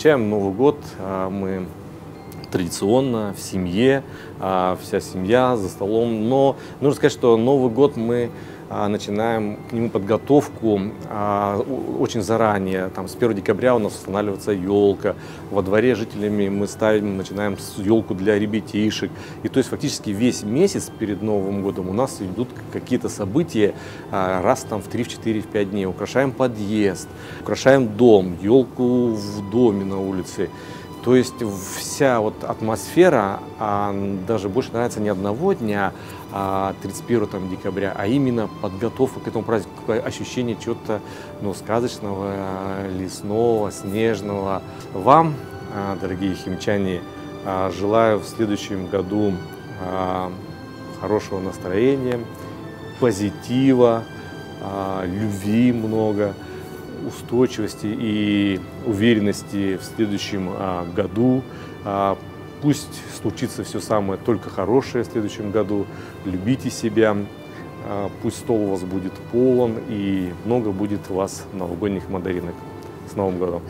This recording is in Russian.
Встречаем Новый год мы традиционно в семье, вся семья за столом. Но нужно сказать, что Новый год мы а, начинаем к нему подготовку а, очень заранее. Там, с 1 декабря у нас устанавливается елка. Во дворе жителями мы ставим, начинаем с елку для ребятишек. И то есть фактически весь месяц перед Новым годом у нас идут какие-то события а, раз там в 3, в 4, в 5 дней. Украшаем подъезд, украшаем дом, елку в доме на улице. То есть вся вот атмосфера а, даже больше нравится не одного дня, а 31 там, декабря, а именно подготовка к этому празднику, ощущение чего-то ну, сказочного, лесного, снежного. Вам, а, дорогие химчане, а, желаю в следующем году а, хорошего настроения, позитива, а, любви много устойчивости и уверенности в следующем а, году. Пусть случится все самое только хорошее в следующем году. Любите себя. А, пусть стол у вас будет полон и много будет у вас новогодних мандаринок. С Новым годом!